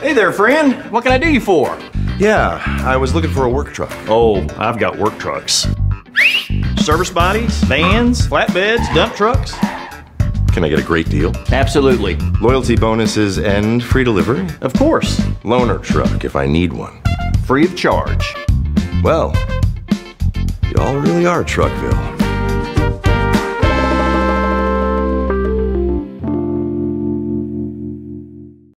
Hey there, friend. What can I do you for? Yeah, I was looking for a work truck. Oh, I've got work trucks. Service bodies, vans, flatbeds, dump trucks. Can I get a great deal? Absolutely. Loyalty bonuses and free delivery? Of course. Loaner truck if I need one. Free of charge. Well, y'all really are Truckville.